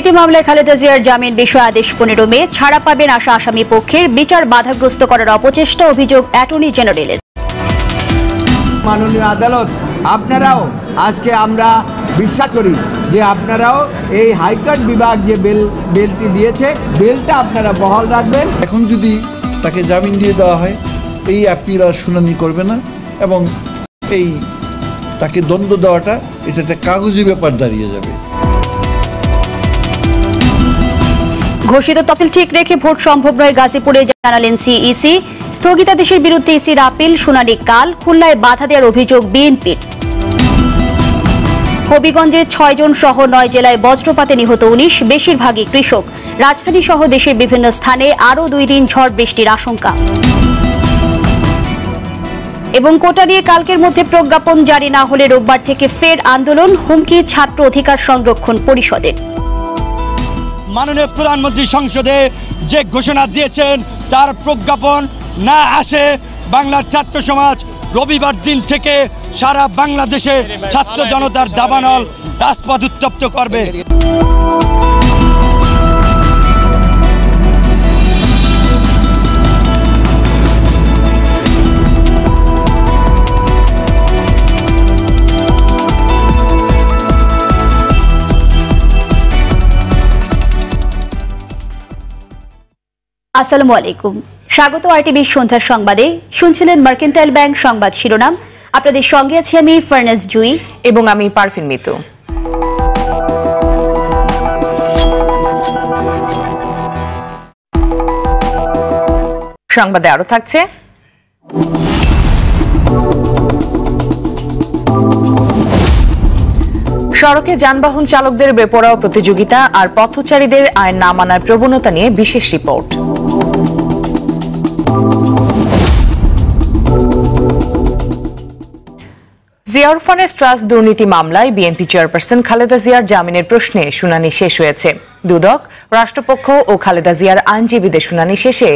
দুর্নীতি মামলায় খালেদা জিয়ার জামিন বিষয় আদেশ পনেরো মে ছাড়া পাবেন আশা আসামি পক্ষের বিচার বাধাগ্রস্ত করার অপচেষ্টা অভিযোগ অ্যাটর্নি জেনারেলের। মাননীয় আদালত আপনারাও আজকে আমরা বিশ্বাস করি যে আপনারাও এই হাইকোর্ট বিভাগ যে বেল বেলটি দিয়েছে বেলটা আপনারা বহাল রাখবেন। এখন যদি তাকে জামিন দিয়ে দেওয়া হয় এই আপিল আর শুনানি করবে না এবং এই তাকে দ্বন্দ্ব দেওয়াটা এটা একটা কাগজি ব্যাপার দাঁড়িয়ে যাবে। ঘোষিত তফসিল ঠিক রেখে ভোট সম্ভব নয় গাজীপুরে, জানালেন সিইসি স্থগিতাদেশের বিরুদ্ধে ইসির আপিল, শুনানি কাল, খুলনায় বাধা দেওয়ার অভিযোগ বিএনপির হবিগঞ্জে ছয়জন সহ নয় জেলায় বজ্রপাতে নিহত উনিশ, বেশিরভাগই কৃষক। রাজধানী সহ দেশের বিভিন্ন স্থানে আরও দুই দিন ঝড় বৃষ্টির আশঙ্কা। এবং কোটা নিয়ে কালকের মধ্যে প্রজ্ঞাপন জারি না হলে রোববার থেকে ফের আন্দোলন, হুমকি ছাত্র অধিকার সংরক্ষণ পরিষদের। মাননীয় প্রধানমন্ত্রী সংসদে যে ঘোষণা দিয়েছেন, তার প্রজ্ঞাপন না আসে, বাংলার ছাত্র সমাজ রবিবার দিন থেকে সারা বাংলাদেশে ছাত্র জনতার দাবানল রাজপথ উত্তপ্ত করবে। আসসালামু আলাইকুম। স্বাগত আরটিভি সন্ধ্যার সংবাদে। শুনছিলেন মার্কেন্টাইল ব্যাংক সংবাদ শিরোনাম। আপনাদের সঙ্গে আছি আমি ফার্নেস জুই এবং আমি পারফিন মিতু। সংবাদে আরও থাকছে। সড়কে যানবাহন চালকদের বেপরোয়া প্রতিযোগিতা আর পথচারীদের আইন না মানার প্রবণতা নিয়ে বিশেষ রিপোর্ট। অরফানেস ট্রাস্ট দুর্নীতি মামলায় বিএনপি চেয়ারপারসন খালেদা জিয়ার জামিনের প্রশ্নে শুনানি শেষ হয়েছে। দুদক, রাষ্ট্রপক্ষ ও খালেদা জিয়ার আইনজীবীদের শুনানি শেষে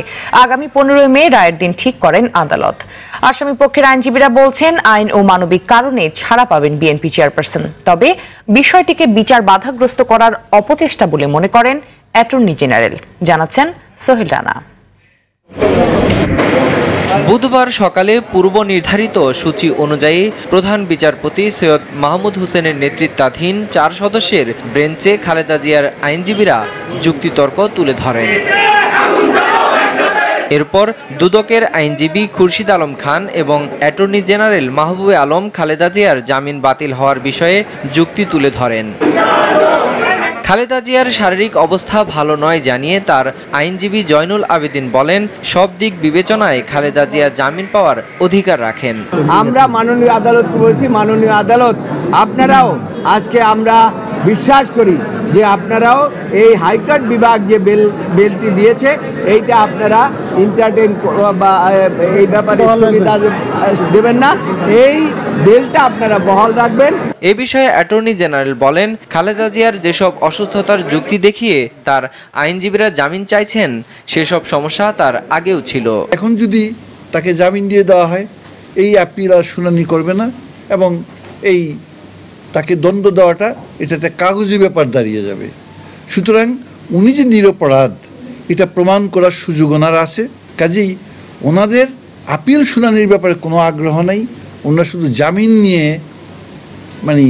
আগামী পনেরোই মে রায়ের দিন ঠিক করেন আদালত। আসামি পক্ষের আইনজীবীরা বলছেন, আইন ও মানবিক কারণে ছাড়া পাবেন বিএনপি চেয়ারপারসন। তবে বিষয়টিকে বিচার বাধাগ্রস্ত করার অপচেষ্টা বলে মনে করেন অ্যাটর্নি জেনারেল, জানাচ্ছেন সোহেল রানা। বুধবার সকালে পূর্ব নির্ধারিত সূচি অনুযায়ী প্রধান বিচারপতি সৈয়দ মাহমুদ হোসেনের নেতৃত্বাধীন চার সদস্যের ব্রেঞ্চে খালেদা জিয়ার আইনজীবীরা যুক্তিতর্ক তুলে ধরেন। এরপর দুদকের আইনজীবী খুরশিদ আলম খান এবং অ্যাটর্নি জেনারেল মাহবুবে আলম খালেদা জিয়ার জামিন বাতিল হওয়ার বিষয়ে যুক্তি তুলে ধরেন। খালেদা জিয়ার শারীরিক অবস্থা ভালো নয় জানিয়ে তার আইনজীবী জয়নুল আবেদিন বলেন, সব দিক বিবেচনায় খালেদা জিয়া জামিন পাওয়ার অধিকার রাখেন। আমরা মাননীয় আদালত বলছি মাননীয় আদালত আপনারাও আজকে আমরা বিশ্বাস করি যে আপনারাও এই হাইকোর্ট বিভাগ যে বেল বেলটি দিয়েছে এইটা আপনারা এন্টারটেন বা এই ব্যাপারে দেবেন না। এই বেলটা আপনারা বহাল রাখবেন। এ বিষয়ে অ্যাটর্নি জেনারেল বলেন খালেদা জিয়ার যেসব অসুস্থতার যুক্তি দেখিয়ে তার আইনজীবীরা জামিন চাইছেন সেসব সমস্যা তার আগেও ছিল। এখন যদি তাকে জামিন দিয়ে দেওয়া হয় এই আপিল আর শুনানি করবে না এবং এই তাকে দণ্ড দেওয়াটা এটাতে কাগজি ব্যাপার দাঁড়িয়ে যাবে। সুতরাং উনি যে নিরপরাধ, এটা প্রমাণ করার সুযোগ ওনার আছে। কাজেই ওনাদের আপিল শুনানির ব্যাপারে কোনো আগ্রহ নেই। ওনারা শুধু জামিন নিয়ে মানে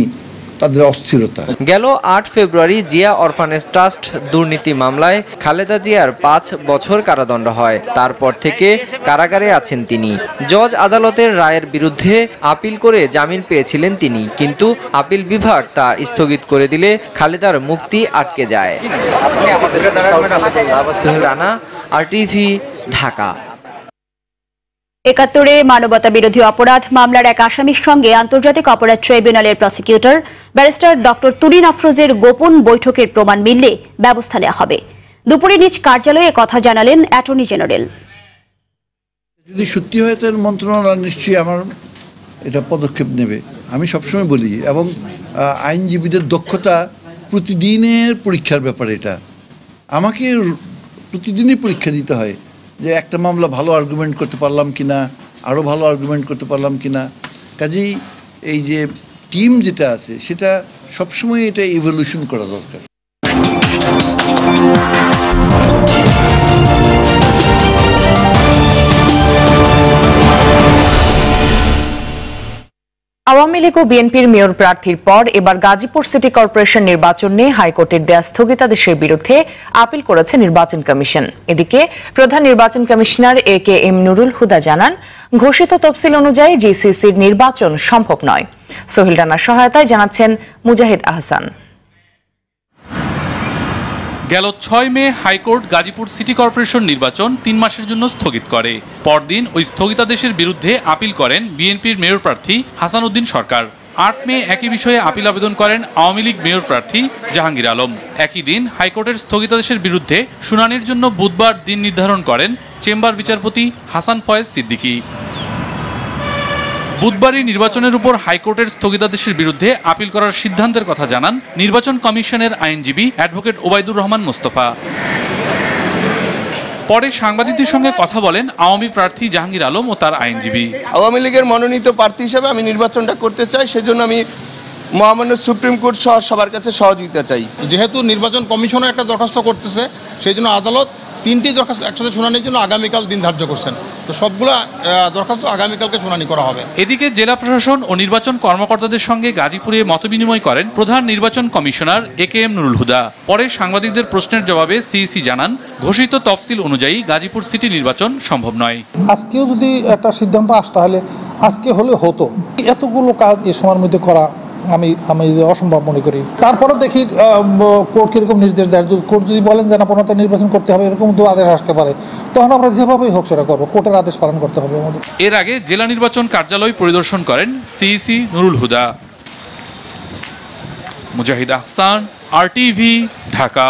তাদের অস্থিরতা। গেল আট ফেব্রুয়ারি জিয়া অরফানেজ ট্রাস্ট দুর্নীতি মামলায় খালেদা জিয়ার পাঁচ বছর কারাদণ্ড হয়। তারপর থেকে কারাগারে আছেন তিনি। জজ আদালতের রায়ের বিরুদ্ধে আপিল করে জামিন পেয়েছিলেন তিনি। কিন্তু আপিল বিভাগ তা স্থগিত করে দিলে খালেদার মুক্তি আটকে যায়। সোহেল রানা আরটিভি ঢাকা। একাত্তরে মানবতা বিরোধী অপরাধ মামলার এক আসামির সঙ্গে আন্তর্জাতিক অপরাধ ট্রাইব্যুনালের প্রসিকিউটর ব্যারিস্টার ডক্টর তুরিন আফরোজের গোপন বৈঠকের প্রমাণ মিললে ব্যবস্থা নেওয়া হবে। দুপুরে নিজ কার্যালয়ে কথা জানালেন অ্যাটর্নি জেনারেল। যদি সত্যি হয়, তাহলে মন্ত্রণালয় নিশ্চয়ই আমার এটা পদক্ষেপ নেবে। আমি সবসময় বলি, এবং আইনজীবীদের দক্ষতা প্রতিদিনের পরীক্ষার ব্যাপার এটা। আমাকে প্রতিদিনই পরীক্ষা দিতে হয়। যে একটা মামলা ভালো আর্গুমেন্ট করতে পারলাম কি না আরও ভালো আর্গুমেন্ট করতে পারলাম কি না কাজেই এই যে টিম যেটা আছে, সেটা সবসময় এটা ইভলিউশন করা দরকার। আওয়ামী লীগ ও বিএনপির মেয়র প্রার্থীর পর এবার গাজীপুর সিটি কর্পোরেশন নির্বাচন নিয়ে হাইকোর্টের দেয়া স্থগিতাদেশের বিরুদ্ধে আপিল করেছে নির্বাচন কমিশন। এদিকে প্রধান নির্বাচন commissioner A K M Nurul Huda জানান, ঘোষিত তফসিল অনুযায়ী জিসিসির নির্বাচন সম্ভব নয়। সোহেল রানার সহায়তায় জানাচ্ছেন মুজাহিদ আহসান। গেল ছয় মে high court Gazipur city corporation নির্বাচন তিন মাসের জন্য স্থগিত করে। পরদিন ওই স্থগিতাদেশের বিরুদ্ধে আপিল করেন বিএনপির মেয়র প্রার্থী হাসান উদ্দিন সরকার। আট মে একই বিষয়ে আপিল আবেদন করেন আওয়ামী লীগ মেয়র প্রার্থী জাহাঙ্গীর আলম। একই দিন হাইকোর্টের স্থগিতাদেশের বিরুদ্ধে শুনানির জন্য বুধবার দিন নির্ধারণ করেন চেম্বার বিচারপতি হাসান ফয়েজ সিদ্দিকী। বুধবারই নির্বাচনের উপর হাইকোর্টের স্থগিতাদেশের বিরুদ্ধে আপিল করার সিদ্ধান্তের কথা জানান নির্বাচন কমিশনের আইনজীবী অ্যাডভোকেট ওবায়দুর রহমান মোস্তফা। পরে সাংবাদিকদের সঙ্গে কথা বলেন আওয়ামী প্রার্থী জাহাঙ্গীর আলম ও তার আইনজীবী। আওয়ামী লীগের মনোনীত প্রার্থী হিসেবে আমি নির্বাচনটা করতে চাই সেজন্য আমি মহামান্য সুপ্রিম কোর্ট সহ সবার কাছে সহযোগিতা চাই। যেহেতু নির্বাচন কমিশনও একটা দরখাস্ত করতেছে সেই জন্য আদালত তিনটি দরখাস্ত একসাথে শুনানির জন্য আগামীকাল দিন ধার্য করছেন। তো সবগুলা দরখাস্ত আগামীকালকে শুনানি করা হবে। এদিকে জেলা প্রশাসন ও নির্বাচন কর্মকর্তাদের সঙ্গে গাজীপুরে মতবিনিময় করেন প্রধান নির্বাচন commissioner A K M Nurul Huda. পরে সাংবাদিকদের প্রশ্নের জবাবে সিইসি জানান ঘোষিত তফসিল অনুযায়ী গাজীপুর সিটি নির্বাচন সম্ভব নয়। আজকেও যদি একটা সিদ্ধান্ত আসতে হলে আজকে হলে হতো। এতগুলো কাজ এই সময়ের মধ্যে করা আমি আমি অসম্ভব মনে করি। তারপরে দেখি কোর্ট কীরকম নির্দেশ দেয়। যদি কোর্ট যদি বলেন যে না পনেরো নির্বাচন করতে হবে এরকম তো আদেশ আসতে পারে। তখন আমরা যেভাবেই হোক সেটা করব। কোর্টের আদেশ পালন করতে হবে আমাদের। এর আগে জেলা নির্বাচন কার্যালয় পরিদর্শন করেন সিইসি নুরুল হুদা। মুজাহিদ আহসান আরটিভি ঢাকা।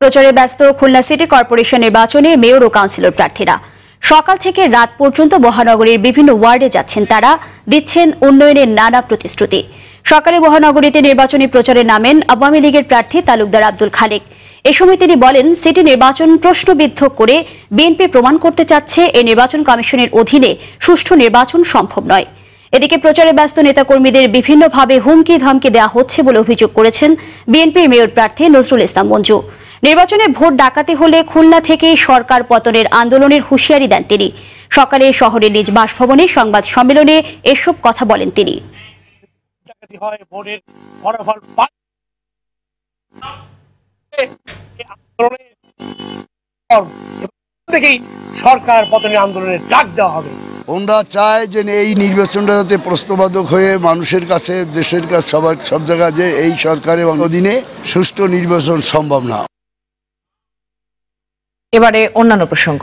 প্রচারে ব্যস্ত খুলনা সিটি কর্পোরেশন নির্বাচনে মেয়র ও কাউন্সিলর প্রার্থীরা। সকাল থেকে রাত পর্যন্ত মহানগরীর বিভিন্ন ওয়ার্ডে যাচ্ছেন তারা, দিচ্ছেন উন্নয়নের নানা প্রতিশ্রুতি। সকালে মহানগরীতে নির্বাচনী প্রচারে নামেন আওয়ামী লীগের প্রার্থী তালুকদার আব্দুল খালেক। এ সময় তিনি বলেন, সিটি নির্বাচন প্রশ্নবিদ্ধ করে বিএনপি প্রমাণ করতে চাচ্ছে এই নির্বাচন কমিশনের অধীনে সুষ্ঠু নির্বাচন সম্ভব নয়। এদিকে প্রচারে ব্যস্ত নেতাকর্মীদের বিভিন্নভাবে হুমকি ধমকি দেওয়া হচ্ছে বলে অভিযোগ করেছেন বিএনপির মেয়র প্রার্থী নজরুল ইসলাম মঞ্জু। নির্বাচনে ভোট ডাকাতে হলে খুলনা থেকে সরকার পতনের আন্দোলনের হুঁশিয়ারি দেন তিনি। সকালে শহরের নিজ বাসভবনে সংবাদ সম্মেলনে এসব কথা বলেন তিনি। ডাকাতি হয় ভোটের ফলাফল পা- এই আন্দোলনের ফল এবং থেকেই সরকার পতনের আন্দোলনের ডাক দেওয়া হবে। ওনারা চায় যে এই নির্বাচনটা যাতে প্রশ্নবাদক হয়ে মানুষের কাছে দেশের কাছে সবার সব জায়গায় যে এই সরকারের অধীনে সুষ্ঠু নির্বাচন সম্ভব না। এবারে অন্যান্য প্রসঙ্গ।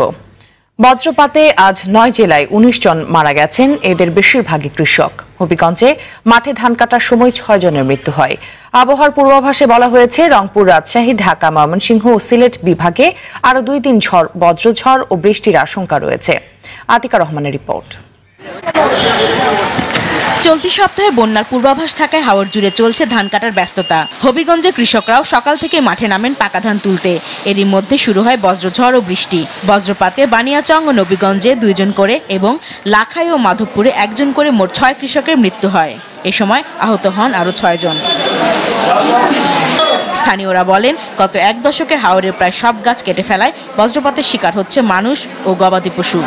বজ্রপাতে আজ নয় জেলায় উনিশ জন মারা গেছেন, এদের বেশিরভাগই কৃষক। হবিগঞ্জে মাঠে ধান কাটার সময় ছয় জনের মৃত্যু হয়। আবহাওয়ার পূর্বাভাসে বলা হয়েছে, রংপুর রাজশাহী, ঢাকা, ময়মনসিংহ ও সিলেট বিভাগে আরও দুই দিন ঝড়, বজ্রঝড় ও বৃষ্টির আশঙ্কা রয়েছে। আতিকা রহমানের রিপোর্ট। চলতি সপ্তাহে বন্যার পূর্বাভাস থাকায় হাওড় জুড়ে চলছে ধান কাটার ব্যস্ততা। হবিগঞ্জে কৃষকরাও সকাল থেকে মাঠে নামেন পাকা ধান তুলতে। এরই মধ্যে শুরু হয় বজ্রঝড় ও বৃষ্টি। বজ্রপাতে বানিয়াচং ও নবীগঞ্জে দুইজন করে এবং লাখাই ও মাধবপুরে একজন করে মোট ছয় কৃষকের মৃত্যু হয়। এ সময় আহত হন আরও ছয়জন স্থানীয়রা বলেন, গত এক দশকে হাওড়ের প্রায় সব গাছ কেটে ফেলায় বজ্রপাতের শিকার হচ্ছে মানুষ ও গবাদি পশু।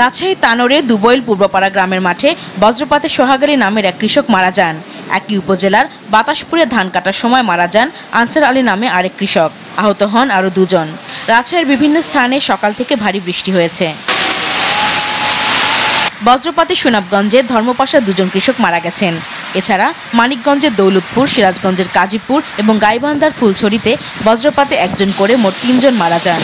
রাজশাহী তানোরে দুবইল পূর্বপাড়া গ্রামের মাঠে বজ্রপাতে সোহাগারী নামের এক কৃষক মারা যান। একই উপজেলার বাতাসপুরে ধান কাটার সময় মারা যান আনসার আলী নামে আরেক কৃষক। আহত হন আরও দুজন। রাজশাহীর বিভিন্ন স্থানে সকাল থেকে ভারী বৃষ্টি হয়েছে। বজ্রপাতে সুনাবগঞ্জে ধর্মপাশা দুজন কৃষক মারা গেছেন। এছাড়া মানিকগঞ্জের দৌলতপুর, সিরাজগঞ্জের কাজীপুর এবং গাইবান্ধার ফুলছড়িতে বজ্রপাতে একজন করে মোট তিনজন মারা যান।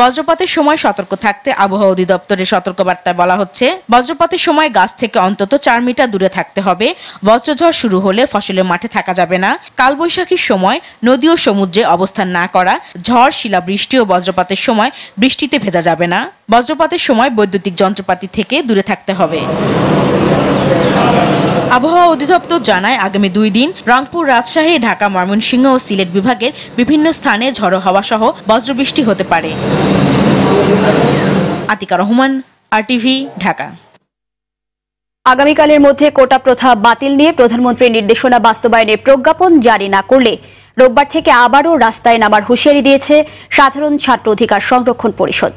বজ্রপাতের সময় সতর্ক থাকতে আবহাওয়া অধিদপ্তরের সতর্কবার্তায় বলা হচ্ছে, বজ্রপাতের সময় গাছ থেকে অন্তত চার মিটার দূরে থাকতে হবে। বজ্রঝড় শুরু হলে ফসলের মাঠে থাকা যাবে না। কালবৈশাখীর সময় নদী ও সমুদ্রে অবস্থান না করা, ঝড়, শিলাবৃষ্টি ও বজ্রপাতের সময় বৃষ্টিতে ভেজা যাবে না। বজ্রপাতের সময় বৈদ্যুতিক যন্ত্রপাতি থেকে দূরে থাকতে হবে। আবহাওয়া অধিদপ্তর জানায়, আগামী দুই দিন রংপুর, রাজশাহী, ঢাকা, ময়মনসিংহ ও সিলেট বিভাগের বিভিন্ন স্থানে ঝড়ো হাওয়া সহ বজ্রবৃষ্টি হতে পারে। আতিকা রহমান, আরটিভি, ঢাকা। আগামীকালের মধ্যে কোটা প্রথা বাতিল নিয়ে প্রধানমন্ত্রীর নির্দেশনা বাস্তবায়নের প্রজ্ঞাপন জারি না করলে রোববার থেকে আবারও রাস্তায় নামার হুঁশিয়ারি দিয়েছে সাধারণ ছাত্র অধিকার সংরক্ষণ পরিষদ।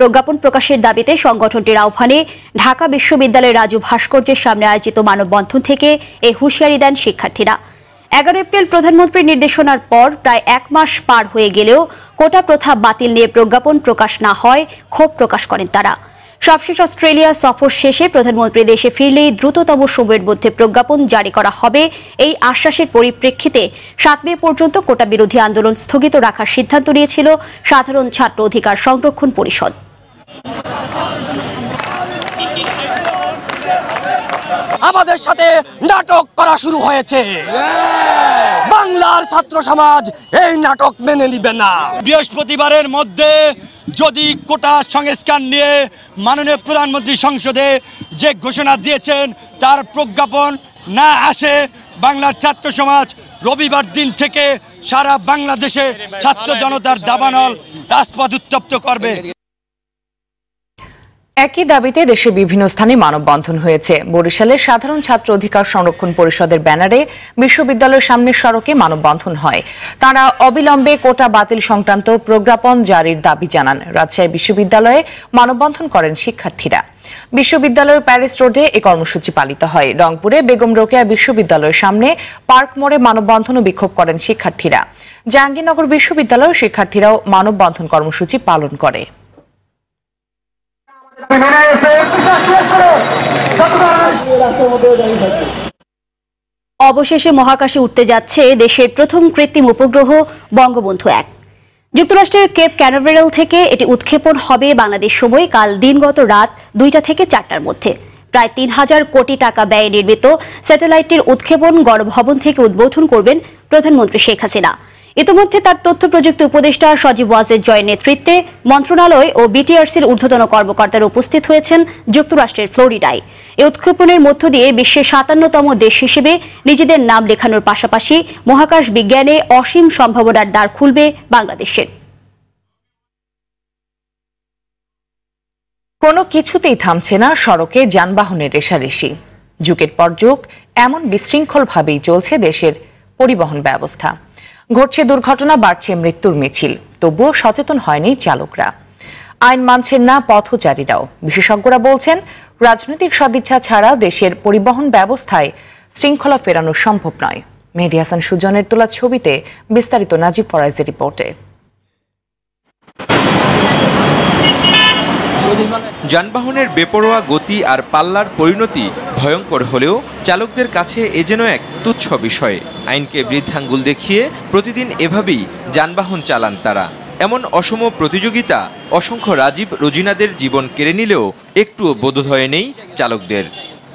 প্রজ্ঞাপন প্রকাশের দাবিতে সংগঠনটির আহ্বানে ঢাকা বিশ্ববিদ্যালয়ের রাজু ভাস্কর্যের সামনে আয়োজিত মানববন্ধন থেকে এই হুঁশিয়ারি দেন শিক্ষার্থীরা। এগারো এপ্রিল প্রধানমন্ত্রীর নির্দেশনার পর প্রায় এক মাস পার হয়ে গেলেও কোটা প্রথা বাতিল নিয়ে প্রজ্ঞাপন প্রকাশ না হয়, ক্ষোভ প্রকাশ করেন তারা। সবশেষ অস্ট্রেলিয়া সফর শেষে প্রধানমন্ত্রী দেশে ফিরলেই দ্রুততম সময়ের মধ্যে প্রজ্ঞাপন জারি করা হবে। এই আশ্বাসের পরিপ্রেক্ষিতে সাত মে পর্যন্ত কোটা বিরোধী আন্দোলন স্থগিত রাখার সিদ্ধান্ত নিয়েছিল সাধারণ ছাত্র অধিকার সংরক্ষণ পরিষদ। আমাদের সাথে নাটক করা শুরু হয়েছে। বাংলার ছাত্র সমাজ এই নাটক মেনে নিবে না। বৃহস্পতিবারের মধ্যে যদি কোটা সংস্কার নিয়ে মাননীয় প্রধানমন্ত্রী সংসদে যে ঘোষণা দিয়েছেন, তার প্রজ্ঞাপন না আসে, বাংলার ছাত্র সমাজ রবিবার দিন থেকে সারা বাংলাদেশে ছাত্র জনতার দাবানল রাজপথ উত্তপ্ত করবে। একই দাবিতে দেশে বিভিন্ন স্থানে মানববন্ধন হয়েছে। বরিশালের সাধারণ ছাত্র অধিকার সংরক্ষণ পরিষদের ব্যানারে বিশ্ববিদ্যালয়ের সামনের সড়কে মানববন্ধন হয়। তারা অবিলম্বে কোটা বাতিল সংক্রান্ত প্রজ্ঞাপন জারির দাবি জানান। রাজশাহী বিশ্ববিদ্যালয়ে মানববন্ধন করেন শিক্ষার্থীরা। বিশ্ববিদ্যালয়ের প্যারিস রোডে এ কর্মসূচি পালিত হয়। রংপুরে বেগম রোকেয়া বিশ্ববিদ্যালয়ের সামনে পার্ক মোড়ে মানববন্ধন ও বিক্ষোভ করেন শিক্ষার্থীরা। জাহাঙ্গীরনগর বিশ্ববিদ্যালয়ের শিক্ষার্থীরাও মানববন্ধন কর্মসূচি পালন করে। অবশেষে মহাকাশে উঠতে যাচ্ছে দেশের প্রথম কৃত্রিম উপগ্রহ বঙ্গবন্ধু এক। যুক্তরাষ্ট্রের কেপ ক্যানাভেরাল থেকে এটি উৎক্ষেপণ হবে বাংলাদেশ সময় কাল দিনগত রাত দুইটা থেকে চারটার মধ্যে। প্রায় তিন হাজার কোটি টাকা ব্যয়ে নির্মিত স্যাটেলাইটটির উৎক্ষেপণ গণভবন থেকে উদ্বোধন করবেন প্রধানমন্ত্রী শেখ হাসিনা। ইতিমধ্যে তার তথ্য প্রযুক্তি উপদেষ্টা সজীব ওয়াজেদ জয়ের নেতৃত্বে মন্ত্রণালয় ও বিটিআরসির ঊর্ধ্বতন কর্মকর্তারা উপস্থিত হয়েছেন যুক্তরাষ্ট্রের ফ্লোরিডায়। এই উৎক্ষেপণের মধ্য দিয়ে বিশ্বের সাতান্নতম দেশ হিসেবে নিজেদের নাম লেখানোর পাশাপাশি মহাকাশ বিজ্ঞানে অসীম সম্ভাবনার দ্বার খুলবে বাংলাদেশের। কোনো কিছুতেই থামছে না সড়কে যানবাহনের রেশারেশি। যুগের পর যুগ এমন বিশৃঙ্খলভাবেই চলছে দেশের পরিবহন ব্যবস্থা। ঘটছে, দুর্ঘটনা বাড়ছে, মৃত্যুর মিছিল। তবুও সচেতন হয়নি চালকরা। আইন মানছেন না পথচারীরাও। বিশেষজ্ঞরা বলছেন, রাজনৈতিক সদিচ্ছা ছাড়া দেশের পরিবহন ব্যবস্থায় শৃঙ্খলা ফেরানো সম্ভব নয়। মেহেদি হাসান সুজনের তোলা ছবিতে বিস্তারিত নাজিব ফরাইজের রিপোর্টে। যানবাহনের বেপরোয়া গতি আর পাল্লার পরিণতি ভয়ঙ্কর হলেও চালকদের কাছে এ যেন এক তুচ্ছ বিষয়। আইনকে বৃদ্ধাঙ্গুল দেখিয়ে প্রতিদিন এভাবেই যানবাহন চালান তারা। এমন অসম প্রতিযোগিতা অসংখ্য রাজীব রোজিনাদের জীবন কেড়ে নিলেও একটুও বোধোধয় নেই চালকদের।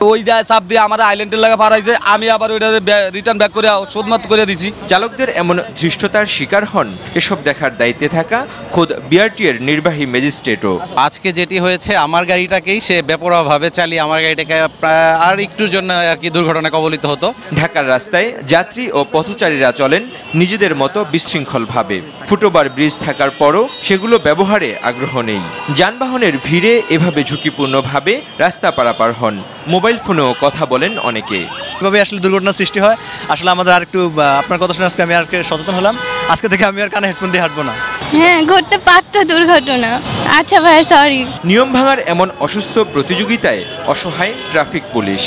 ওই যায় চাপ দিয়ে আমার আইল্যান্ডের লাগা পারাইছে আমি আবার ওইটা রিটার্ন ব্যাক করে শোধমাত করে দিছি। চালকদের এমন ধৃষ্টতার শিকার হন এসব দেখার দায়িত্বে থাকা খোদ বিআরটি এর নির্বাহী ম্যাজিস্ট্রেটও। আজকে যেটি হয়েছে আমার গাড়িটাকেই সে বেপরোয়াভাবে চালিয়ে আমার গাড়িটাকে প্রায় আর একটুর জন্য আর কি দুর্ঘটনা কবলিত হতো। ঢাকার রাস্তায় যাত্রী ও পথচারীরা চলেন নিজেদের মতো বিশৃঙ্খলভাবে। ফুটোবার ব্রিজ থাকার পরও সেগুলো ব্যবহারে আগ্রহ নেই। যানবাহনের ভিড়ে এভাবে ঝুঁকিপূর্ণভাবে রাস্তা পারাপার হন। মোবাইল ফোনেও কথা বলেন অনেকে। এভাবে আসলে দুর্ঘটনার সৃষ্টি হয়? আসলে আমাদের আর একটু আপনার কথা শুনে আজকে আমি আর সচেতন হলাম। আজকে থেকে আমি আর কানে হেডফোন দিয়ে হাঁটবো না। হ্যাঁ ঘটতে পারতো দুর্ঘটনা। আচ্ছা ভাই সরি নিয়ম ভাঙার এমন অসুস্থ প্রতিযোগিতায় অসহায় ট্রাফিক পুলিশ।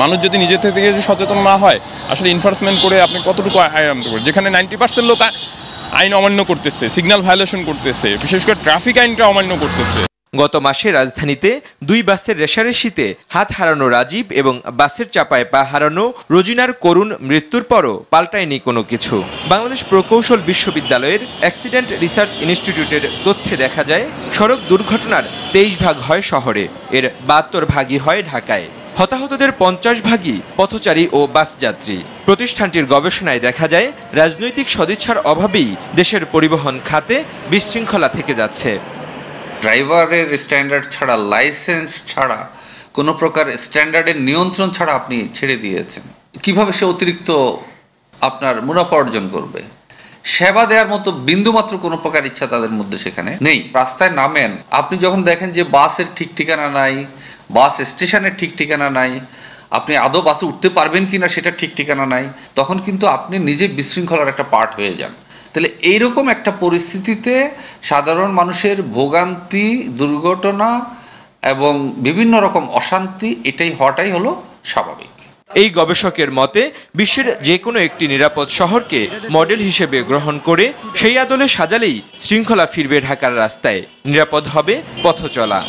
মানুষ যদি নিজের থেকে যদি সচেতন না হয় আসলে ইনফোর্সমেন্ট করে আপনি কতটুকু আইন আনতে পারবেন? যেখানে নাইনটি পার্সেন্ট লোক আইন অমান্য করতেছে সিগন্যাল ভায়োলেশন করতেছে বিশেষ করে ট্রাফিক আইনটা অমান্য করতেছে। গত মাসে রাজধানীতে দুই বাসের রেশারেশিতে হাত হারানো রাজীব এবং বাসের চাপায় পা হারানো রোজিনার করুণ মৃত্যুর পরও পাল্টায়নি কোনো কিছু। বাংলাদেশ প্রকৌশল বিশ্ববিদ্যালয়ের অ্যাক্সিডেন্ট রিসার্চ ইনস্টিটিউটের তথ্যে দেখা যায়, সড়ক দুর্ঘটনার তেইশ ভাগ হয় শহরে, এর বাহাত্তর ভাগই হয় ঢাকায়। হতাহতদের পঞ্চাশ ভাগই পথচারী ও বাস যাত্রী। প্রতিষ্ঠানটির গবেষণায় দেখা যায়, রাজনৈতিক সদিচ্ছার অভাবেই দেশের পরিবহন খাতে বিশৃঙ্খলা থেকে যাচ্ছে। ড্রাইভারের স্ট্যান্ডার্ড ছাড়া, লাইসেন্স ছাড়া, কোনো প্রকার স্ট্যান্ডার্ডের নিয়ন্ত্রণ ছাড়া আপনি ছেড়ে দিয়েছেন। কীভাবে সে অতিরিক্ত আপনার মুনাফা অর্জন করবে? সেবা দেওয়ার মতো বিন্দুমাত্র কোনো প্রকার ইচ্ছা তাদের মধ্যে সেখানে নেই। রাস্তায় নামেন। আপনি যখন দেখেন যে বাসের ঠিক ঠিকানা নাই, বাস স্টেশনের ঠিক ঠিকানা নাই, আপনি আদৌ বাসে উঠতে পারবেন কি না সেটা ঠিক ঠিকানা নাই, তখন কিন্তু আপনি নিজে বিশৃঙ্খলার একটা পার্ট হয়ে যান। তাহলে এইরকম একটা পরিস্থিতিতে সাধারণ মানুষের ভোগান্তি, দুর্ঘটনা এবং বিভিন্ন রকম অশান্তি, এটাই হওয়াটাই হলো স্বাভাবিক। এই গবেষকের মতে, বিশ্বের যে কোনো একটি নিরাপদ শহরকে মডেল হিসেবে গ্রহণ করে সেই আদলে সাজালেই শৃঙ্খলা ফিরবে ঢাকার রাস্তায়। নিরাপদ হবে পথ চলা।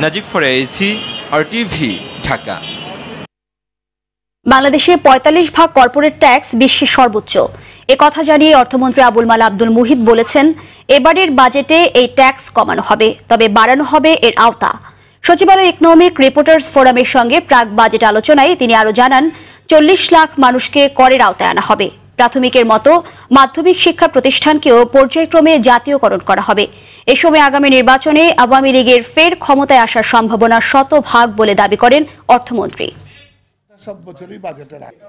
Najib Faraisi R TV Dhaka. বাংলাদেশে পঁয়তাল্লিশ ভাগ কর্পোরেট ট্যাক্স বিশ্বের সর্বোচ্চ। এ কথা জানিয়ে অর্থমন্ত্রী আবুল মাল আব্দুল মুহিত বলেছেন, এবারের বাজেটে এই ট্যাক্স কমানো হবে, তবে বাড়ানো হবে এর আওতা। সচিবালয় ইকোনমিক রিপোর্টার্স ফোরামের সঙ্গে প্রাক বাজেট আলোচনায় তিনি আরও জানান, চল্লিশ লাখ মানুষকে করের আওতায় আনা হবে। প্রাথমিকের মতো মাধ্যমিক শিক্ষা প্রতিষ্ঠানকেও পর্যায়ক্রমে জাতীয়করণ করা হবে। এ সময় আগামী নির্বাচনে আওয়ামী লীগের ফের ক্ষমতায় আসার সম্ভাবনা শতভাগ বলে দাবি করেন অর্থমন্ত্রী। সব বছরই বাজেটের আগে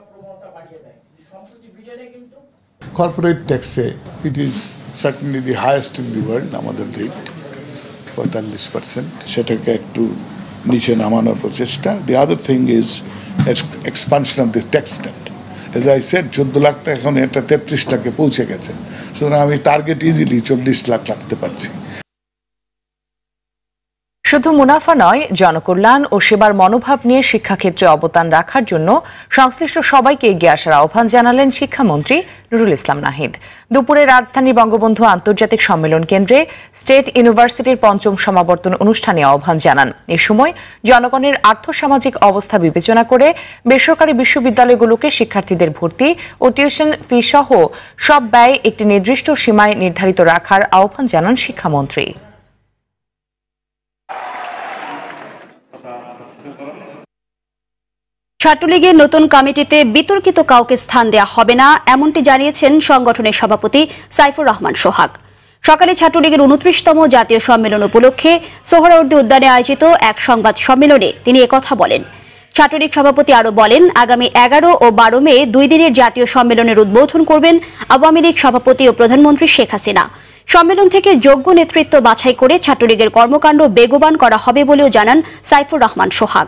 কর্পোরেট ট্যাক্সে it is certainly the highest in the world আমাদের রেট পঁয়তাল্লিশ পার্সেন্ট সেটাকে একটু নিচে নামানোর প্রচেষ্টা। The other thing is expansion of the tax net as I said চোদ্দ লাখ এখন এটা তেত্রিশ লাখে পৌঁছে গেছে। সুতরাং আমি টার্গেট ইজিলি চল্লিশ লাখ রাখতে পারছি। শুধু মুনাফা নয়, জনকল্যাণ ও সেবার মনোভাব নিয়ে শিক্ষাক্ষেত্রে অবদান রাখার জন্য সংশ্লিষ্ট সবাইকে এগিয়ে আসার আহ্বান জানালেন শিক্ষামন্ত্রী নুরুল ইসলাম নাহিদ। দুপুরে রাজধানী বঙ্গবন্ধু আন্তর্জাতিক সম্মেলন কেন্দ্রে স্টেট ইউনিভার্সিটির পঞ্চম সমাবর্তন অনুষ্ঠানে আহ্বান জানান। এ সময় জনগণের আর্থসামাজিক অবস্থা বিবেচনা করে বেসরকারি বিশ্ববিদ্যালয়গুলোকে শিক্ষার্থীদের ভর্তি ও টিউশন ফি সহ সব ব্যয় একটি নির্দিষ্ট সীমায় নির্ধারিত রাখার আহ্বান জানান শিক্ষামন্ত্রী। ছাত্রলীগের নতুন কমিটিতে বিতর্কিত কাউকে স্থান দেওয়া হবে না, এমনটি জানিয়েছেন সংগঠনের সভাপতি সাইফুর রহমান সোহাগ। সকালে ছাত্রলীগের উনত্রিশতম জাতীয় সম্মেলন উপলক্ষে সোহরাওয়ার্দী উদ্যানে আয়োজিত এক সংবাদ সম্মেলনে তিনি একথা বলেন। ছাত্রলীগ সভাপতি আরও বলেন, আগামী এগারো ও বারো মে দুই দিনের জাতীয় সম্মেলনের উদ্বোধন করবেন আওয়ামী লীগ সভাপতি ও প্রধানমন্ত্রী শেখ হাসিনা। সম্মেলন থেকে যোগ্য নেতৃত্ব বাছাই করে ছাত্রলীগের কর্মকাণ্ড বেগবান করা হবে বলেও জানান সাইফুর রহমান সোহাগ।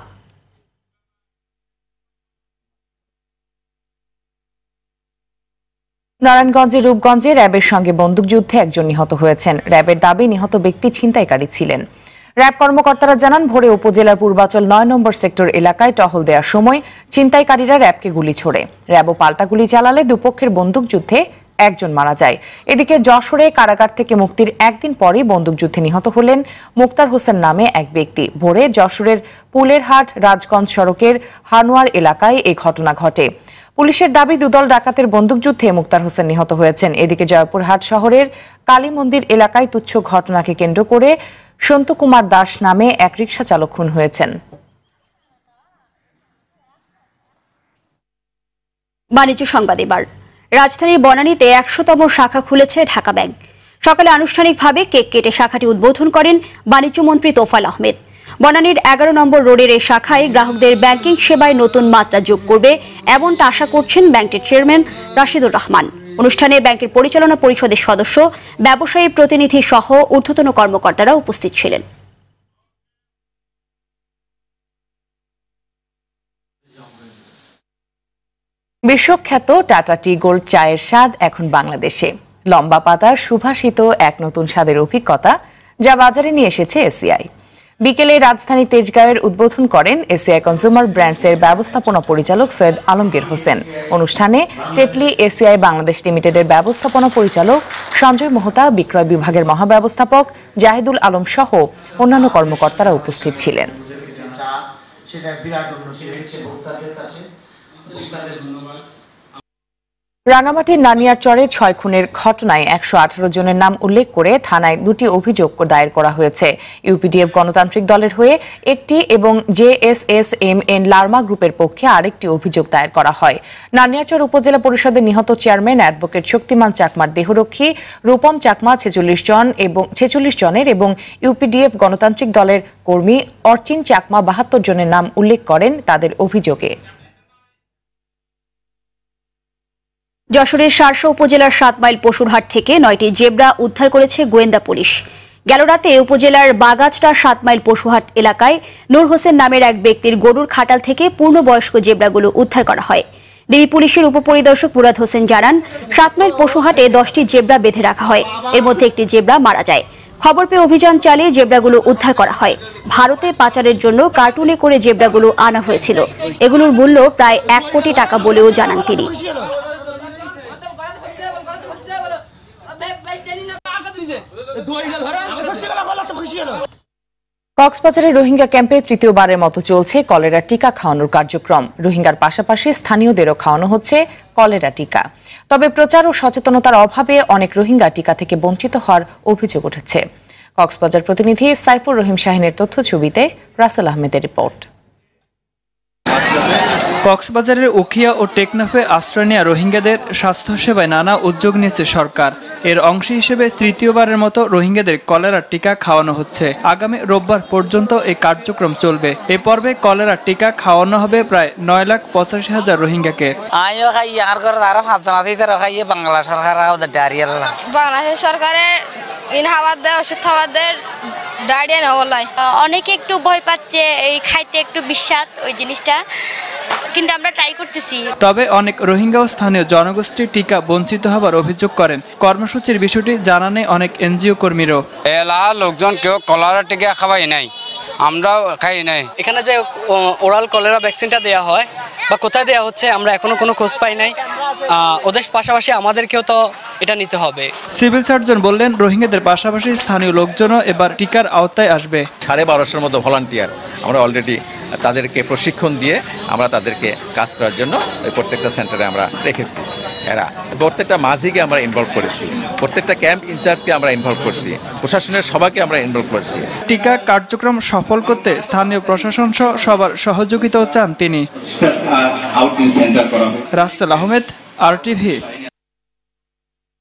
নারায়ণগঞ্জের রূপগঞ্জে র্যাবের সঙ্গে বন্দুকযুদ্ধে একজন নিহত হয়েছেন। র্যাবের দাবি, নিহত ব্যক্তি ছিনতাইকারী ছিলেন। র্যাব কর্মকর্তারা জানান, ভোরে উপজেলার পূর্বাচল নয় নম্বর সেক্টর এলাকায় টহল দেওয়ার সময় ছিনতাইকারীরা র্যাবকে গুলি ছোড়ে। র্যাবও পাল্টা গুলি চালালে দুপক্ষের বন্দুকযুদ্ধে একজন মারা যায়। এদিকে যশোরে কারাগার থেকে মুক্তির একদিন পরই বন্দুকযুদ্ধে নিহত হলেন মুক্তার হোসেন নামে এক ব্যক্তি। ভোরে যশোরের পুলেরহাট রাজগঞ্জ সড়কের হানুয়ার এলাকায় এই ঘটনা ঘটে। পুলিশের দাবি, দুদল ডাকাতের বন্দুকযুদ্ধে মুক্তার হোসেন নিহত হয়েছেন। এদিকে জয়পুরহাট শহরের কালী মন্দির এলাকায় তুচ্ছ ঘটনাকে কেন্দ্র করে সন্তু কুমার দাস নামে এক রিক্সা চালক খুন হয়েছেন। বাণিজ্য সংবাদ এবার। রাজধানীর বনানীতে একশোতম শাখা খুলেছে ঢাকা ব্যাংক। সকালে আনুষ্ঠানিকভাবে কেক কেটে শাখাটি উদ্বোধন করেন বাণিজ্য মন্ত্রী তোফাল আহমেদ। বনানীর এগারো নম্বর রোডের এই শাখায় গ্রাহকদের ব্যাংকিং সেবায় নতুন মাত্রা যোগ করবে এমনটা আশা করছেন ব্যাংকের চেয়ারম্যান রাশিদুর রহমান। অনুষ্ঠানে ব্যাংকের পরিচালনা পরিষদের সদস্য, ব্যবসায়ী প্রতিনিধি সহ ঊর্ধ্বতন কর্মকর্তারা উপস্থিত ছিলেন। বিশ্বখ্যাত টাটা টি গোল্ড চায়ের স্বাদ এখন বাংলাদেশে। লম্বা পাতার সুভাষিত এক নতুন স্বাদের অভিজ্ঞতা যা বাজারে নিয়ে এসেছে এসিআই। বিকেলে রাজধানী তেজগাঁওয়ের উদ্বোধন করেন এসিআই কনজিউমার ব্র্যান্ডসের ব্যবস্থাপনা পরিচালক সৈয়দ আলমগীর হোসেন। অনুষ্ঠানে টেটলি এসিআই বাংলাদেশ লিমিটেডের ব্যবস্থাপনা পরিচালক সঞ্জয় মোহতা, বিক্রয় বিভাগের মহাব্যবস্থাপক জাহিদুল আলম সহ অন্যান্য কর্মকর্তারা উপস্থিত ছিলেন। রাঙামাটির নানিয়ারচরে ছয় খুনের ঘটনায় একশো আঠারো জনের নাম উল্লেখ করে থানায় দুটি অভিযোগ দায়ের করা হয়েছে। ইউপিডিএফ গণতান্ত্রিক দলের হয়ে একটি এবং জেএসএস এম এন লার্মা গ্রুপের পক্ষে আরেকটি অভিযোগ দায়ের করা হয়। নানিয়ারচর উপজেলা পরিষদের নিহত চেয়ারম্যান অ্যাডভোকেট শক্তিমান চাকমার দেহরক্ষী, রূপম চাকমা ছেচল্লিশ জন এবং ছেচল্লিশ জনের এবং ইউপিডিএফ গণতান্ত্রিক দলের কর্মী অর্চিন চাকমা বাহাত্তর জনের নাম উল্লেখ করেন তাদের অভিযোগে। যশোরের সারসা উপজেলার সাত মাইল পশুরহাট থেকে নয়টি জেব্রা উদ্ধার করেছে গোয়েন্দা পুলিশ। গেল রাতে উপজেলার বাগাচটা সাত মাইল পশুহাট এলাকায় নূর হোসেন নামের এক ব্যক্তির গরুর খাটাল থেকে পূর্ণবয়স্ক জেব্রাগুলো উদ্ধার করা হয়। ডিবি পুলিশের উপপরিদর্শক মুরাদ হোসেন জানান, সাত মাইল পশুহাটে দশটি জেব্রা বেঁধে রাখা হয়। এর মধ্যে একটি জেব্রা মারা যায়। খবর পেয়ে অভিযান চালিয়ে জেব্রাগুলো উদ্ধার করা হয়। ভারতে পাচারের জন্য কার্টুনে করে জেব্রাগুলো আনা হয়েছিল। এগুলোর মূল্য প্রায় এক কোটি টাকা বলেও জানান তিনি। কক্সবাজারের রোহিঙ্গা ক্যাম্পে তৃতীয়বারের মতো চলছে কলেরা টিকা খাওয়ানোর কার্যক্রম। রোহিঙ্গার পাশাপাশি স্থানীয়দেরও খাওয়ানো হচ্ছে কলেরা টিকা। তবে প্রচার ও সচেতনতার অভাবে অনেক রোহিঙ্গা টিকা থেকে বঞ্চিত হওয়ার অভিযোগ উঠেছে। কক্সবাজার প্রতিনিধি সাইফুর রহিম শাহিনের তথ্য ছবিতে রাসেল আহমেদের রিপোর্ট। কক্সবাজারের উখিয়া ও টেকনাফে আশ্রয় নেওয়া রোহিঙ্গাদের স্বাস্থ্যসেবায় নানা উদ্যোগ নিয়েছে সরকার। এর অংশ হিসেবে তৃতীয়বারের মতো রোহিঙ্গাদের কলেরার টিকা খাওয়ানো হচ্ছে। আগামী রোববার পর্যন্ত এই কার্যক্রম চলবে। এ পর্বে কলেরার টিকা খাওয়ানো হবে প্রায় নয় লাখ পঁচাশি হাজার রোহিঙ্গাকে। বাংলাদেশ সরকারের ইন খাবার দেয় ওষুধ খাবার দেয় ডায়রিয়া না বলাই অনেকে একটু ভয় পাচ্ছে এই খাইতে একটু বিশ্বাস ওই জিনিসটা। কিন্তু আমরা ট্রাই করতেছি। তবে অনেক রোহিঙ্গা ও স্থানীয় জনগোষ্ঠীর টিকা বঞ্চিত হবার অভিযোগ করেন। কর্মসূচির বিষয়টি জানা জানানে অনেক এনজিও কর্মীরও। এলা লোকজন কেউ কলারা টিকা খাওয়াই নাই আমরাও খাই নাই। এখানে যে ওরাল কলেরা ভ্যাকসিনটা দেওয়া হয় বা কোথায় দেওয়া হচ্ছে আমরা এখনও কোনো খোঁজ পাই নাই। ওদের পাশাপাশি আমাদেরকেও তো এটা নিতে হবে। সিভিল সার্জন বললেন রোহিঙ্গাদের পাশাপাশি স্থানীয় লোকজনও এবার টিকার আওতায় আসবে। সাড়ে বারোশোর মতো ভলান্টিয়ার আমরা অলরেডি তাদেরকে প্রশিক্ষণ দিয়ে আমরা তাদেরকে কাজ করার জন্য ওই প্রত্যেকটা সেন্টারে আমরা রেখেছি। এরা প্রত্যেকটা মাঝিকে আমরা ইনভলভ করেছি। প্রত্যেকটা ক্যাম্প ইনচার্জকে আমরা ইনভলভ করছি। প্রশাসনের সবাইকে আমরা ইনভলভ করছি। টিকা কার্যক্রম সফল করতে স্থানীয় প্রশাসন সহ সবার সহযোগিতাও চান তিনি। রাস্তেল আহমেদ আর টিভি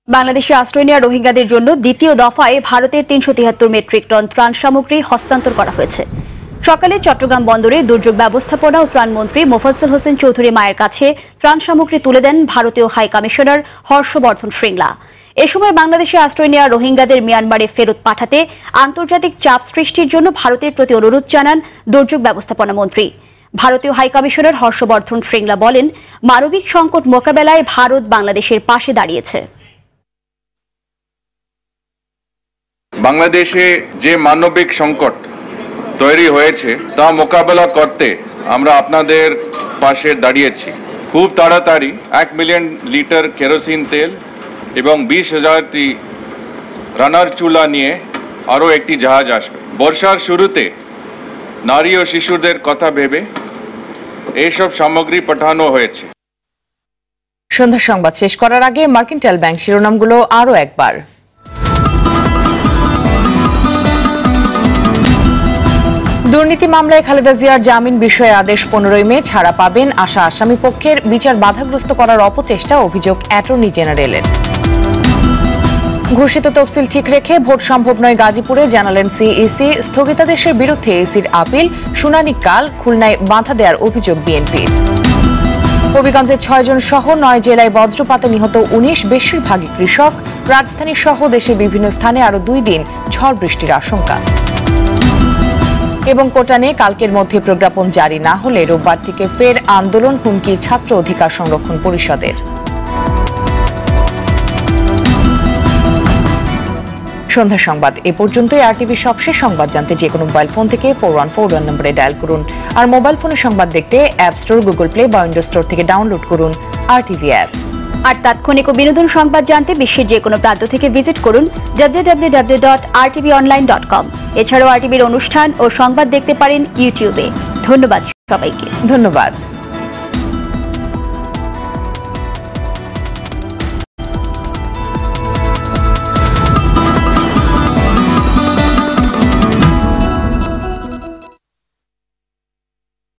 বাংলাদেশে আশ্রয় নেওয়া রোহিঙ্গাদের জন্য দ্বিতীয় দফায় ভারতের তিনশো তিয়াত্তর মেট্রিক টন ত্রাণ সামগ্রী হস্তান্তর করা হয়েছে। সকালে চট্টগ্রাম বন্দরে দুর্যোগ ব্যবস্থাপনা ও ত্রাণমন্ত্রী মোফাজ্জল হোসেন চৌধুরী মায়ের কাছে ত্রাণ সামগ্রী তুলে দেন ভারতীয় হাই কমিশনার হর্ষবর্ধন শ্রীংলা। এ সময় বাংলাদেশে আশ্রয় নেওয়া রোহিঙ্গাদের মিয়ানমারে ফেরত পাঠাতে আন্তর্জাতিক চাপ সৃষ্টির জন্য ভারতের প্রতি অনুরোধ জানান দুর্যোগ ব্যবস্থাপনা মন্ত্রী। ভারতীয় হাই কমিশনার হর্ষবর্ধন শ্রীংলা বলেন, মানবিক সংকট মোকাবেলায় ভারত বাংলাদেশের পাশে দাঁড়িয়েছে। বাংলাদেশে যে মানবিক সংকট তৈরি হয়েছে তা মোকাবেলা করতে আমরা আপনাদের পাশে দাঁড়িয়েছি। খুব তাড়াতাড়ি এক মিলিয়ন লিটার কেরোসিন তেল এবং বিশ হাজারটি রানার চুলা নিয়ে আরও একটি জাহাজ আসবে। বর্ষার শুরুতে নারী ও শিশুদের কথা ভেবে এইসব সামগ্রী পাঠানো হয়েছে। সন্ধ্যা সংবাদ শেষ করার আগে মার্কিন মার্কিনটাইল ব্যাংক শিরোনামগুলো আরও একবার। দুর্নীতি মামলায় খালেদা জিয়ার জামিন বিষয়ে আদেশ পনেরোই মে ছাড়া পাবেন আশা আসামি পক্ষের বিচার বাধাগ্রস্ত করার অপচেষ্টা, অভিযোগ অ্যাটর্নি জেনারেলের। ঘোষিত তফসিল ঠিক রেখে ভোট সম্ভব নয় গাজীপুরে, জানালেন সিইসি স্থগিতাদেশের বিরুদ্ধে এসির আপিল, শুনানি কাল, খুলনায় বাধা দেওয়ার অভিযোগ বিএনপির হবিগঞ্জে ছয়জন সহ নয় জেলায় বজ্রপাতে নিহত উনিশ, বেশিরভাগই কৃষক। রাজধানী সহ দেশের বিভিন্ন স্থানে আরও দুই দিন ঝড় বৃষ্টির আশঙ্কা। এবং কোটানে কালকের মধ্যে প্রজ্ঞাপন জারি না হলে রোববার থেকে ফের আন্দোলন হুমকি ছাত্র অধিকার সংরক্ষণ পরিষদের। সন্ধ্যা সংবাদ। এ পর্যন্তই আর টিভির সবশেষ সংবাদ জানতে যে কোনো মোবাইল ফোন থেকে ফোর ওয়ান ফোর ওয়ান নম্বরে ডায়াল করুন। আর মোবাইল ফোনে সংবাদ দেখতে অ্যাপ স্টোর গুগল প্লে বা উইন্ডো স্টোর থেকে ডাউনলোড করুন আর টিভি অ্যাপস আর তাৎক্ষণিক ও বিনোদন সংবাদ জানতে বিশ্বের যে কোনো প্রান্ত থেকে ভিজিট করুন www.rtvonline.com এছাড়াও আরটিভির অনুষ্ঠান ও সংবাদ দেখতে পারেন ইউটিউবে। ধন্যবাদ সবাইকে। ধন্যবাদ।